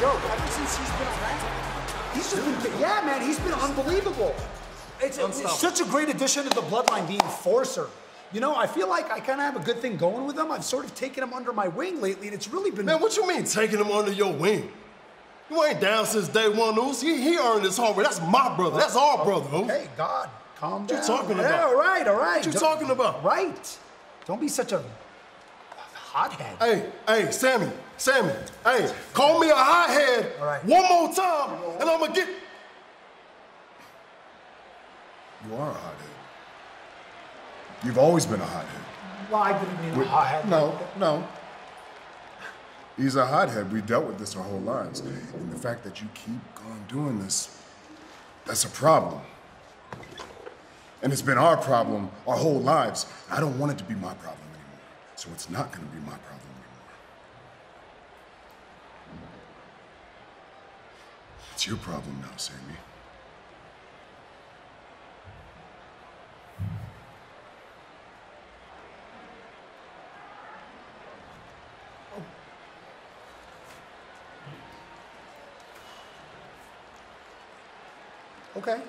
joke. Ever since he's been around, he's just been, yeah, man, he's been unbelievable. It's, it's such a great addition to the bloodline being Forcer. You know, I feel like I kind of have a good thing going with him. I've sort of taken him under my wing lately, and it's really been. Man, what you mean taking him under your wing? You ain't down since day one, Uce. He, he earned his home. That's my brother. That's our brother, Uce. Hey, God, calm down. What you talking Yeah, about? all right, all right. What you Don't- talking about? Right. Don't be such a hothead. Hey, hey, Sami, Sami, hey, call me a hothead right. one more time, and I'm gonna get. You are a hothead. You've always been a hothead. Well, I didn't mean a hothead. No, no. He's a hothead. We dealt with this our whole lives. And the fact that you keep on doing this, that's a problem. And it's been our problem our whole lives. I don't want it to be my problem. So it's not going to be my problem anymore. It's your problem now, Sami. Okay.